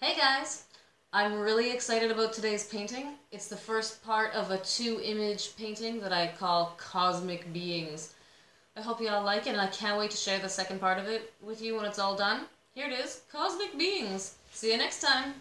Hey guys! I'm really excited about today's painting. It's the first part of a two image painting that I call Cosmic Beings. I hope you all like it and I can't wait to share the second part of it with you when it's all done. Here it is, Cosmic Beings. See you next time!